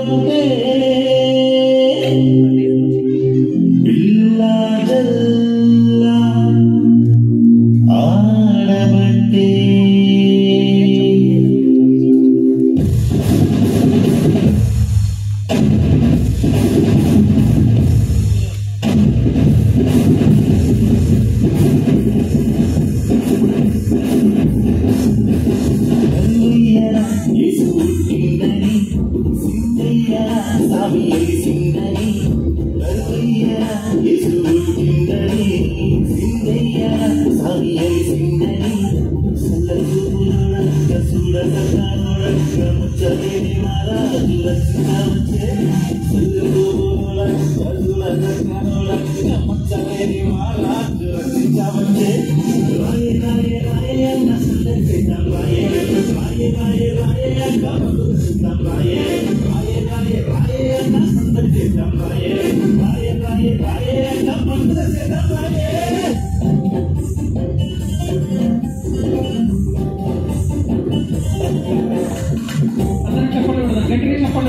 Okay. Yeah.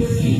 Thank.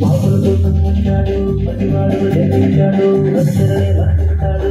పాపులతో సంధించాడు పతివాడు లేపించాడు వచ్చరలే బతికించాడు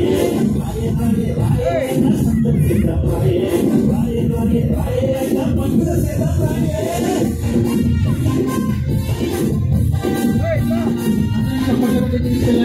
Hey, stop!